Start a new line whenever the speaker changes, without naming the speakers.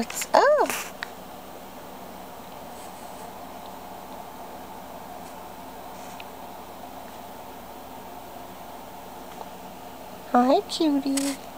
What's up? Hi, cutie.